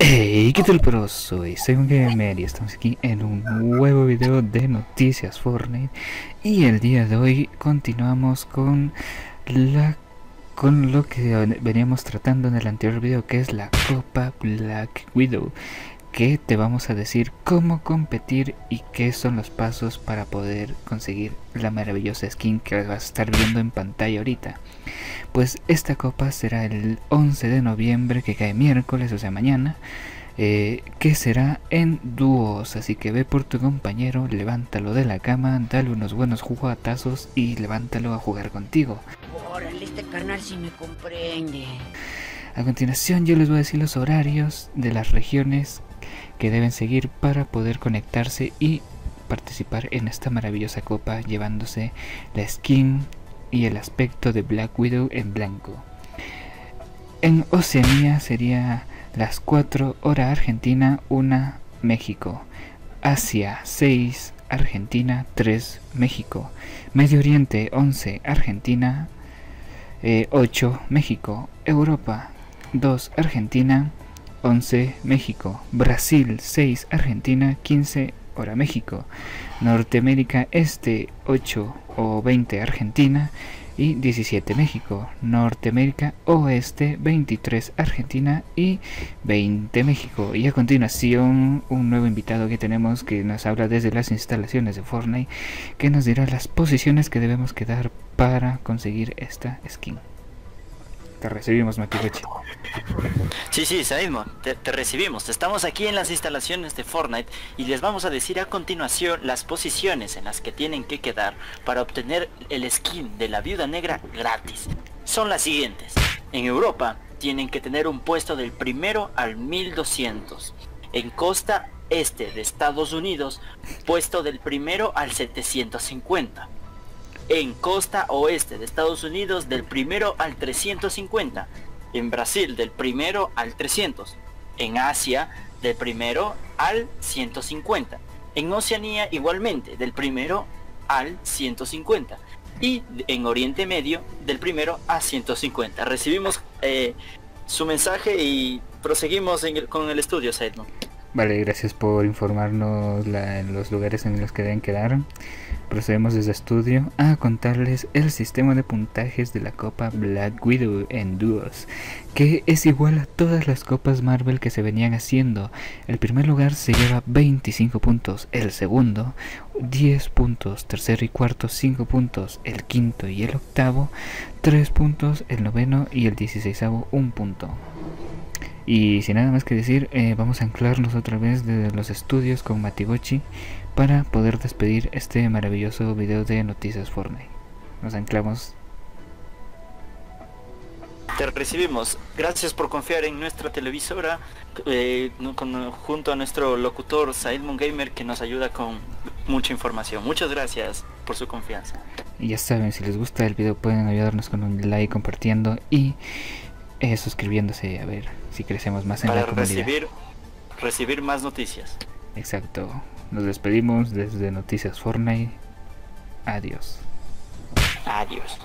Hey, ¿qué tal pero Soy Simon Gamer y estamos aquí en un nuevo video de noticias Fortnite. Y el día de hoy continuamos con la con lo que veníamos tratando en el anterior video que es la Copa Black Widow que te vamos a decir cómo competir y qué son los pasos para poder conseguir la maravillosa skin que vas a estar viendo en pantalla ahorita. Pues esta copa será el 11 de noviembre, que cae miércoles, o sea mañana, eh, que será en dúos. Así que ve por tu compañero, levántalo de la cama, dale unos buenos jugatazos y levántalo a jugar contigo. Órale, este carnal si me comprende. A continuación yo les voy a decir los horarios de las regiones que deben seguir para poder conectarse y participar en esta maravillosa copa llevándose la skin y el aspecto de Black Widow en blanco. En Oceanía sería las 4 hora Argentina, 1 México. Asia 6, Argentina 3, México. Medio Oriente 11, Argentina 8, eh, México. Europa 2, Argentina 11 México, Brasil 6 Argentina 15 hora México, Norteamérica Este 8 o 20 Argentina. Y 17 México, Norteamérica Oeste 23 Argentina. Y 20 México. Y a continuación un nuevo invitado que tenemos que nos habla desde las instalaciones de Fortnite que nos dirá las posiciones que debemos quedar para conseguir esta skin. Te recibimos, Matiguchi. Sí, sí, Saidmo, te, te, recibimos. Estamos aquí en las instalaciones de Fortnite y les vamos a decir a continuación las posiciones en las que tienen que quedar para obtener el skin de la viuda negra gratis. Son las siguientes. En Europa tienen que tener un puesto del primero al 1200. En costa este de Estados Unidos, puesto del primero al 750 en costa oeste de Estados Unidos del primero al 350, en Brasil del primero al 300, en Asia del primero al 150, en Oceanía igualmente del primero al 150 y en Oriente Medio del primero a 150. Recibimos eh, su mensaje y proseguimos con el estudio, Saidno. Vale, gracias por informarnos en los lugares en los que deben quedar. Procedemos desde estudio a contarles el sistema de puntajes de la Copa Black Widow en dúos, que es igual a todas las copas Marvel que se venían haciendo. El primer lugar se lleva 25 puntos, el segundo 10 puntos, tercero y cuarto 5 puntos, el quinto y el octavo 3 puntos, el noveno y el dieciséisavo 1 punto. Y sin nada más que decir, eh, vamos a anclarnos otra vez desde los estudios con Matigochi para poder despedir este maravilloso video de Noticias Fortnite. Nos anclamos. Te recibimos. Gracias por confiar en nuestra televisora eh, junto a nuestro locutor Said Gamer que nos ayuda con mucha información. Muchas gracias por su confianza. Y ya saben, si les gusta el video pueden ayudarnos con un like, compartiendo y eh, suscribiéndose a ver si crecemos más en Para la comunidad. recibir recibir más noticias. Exacto. Nos despedimos desde Noticias Fortnite. Adiós. Adiós.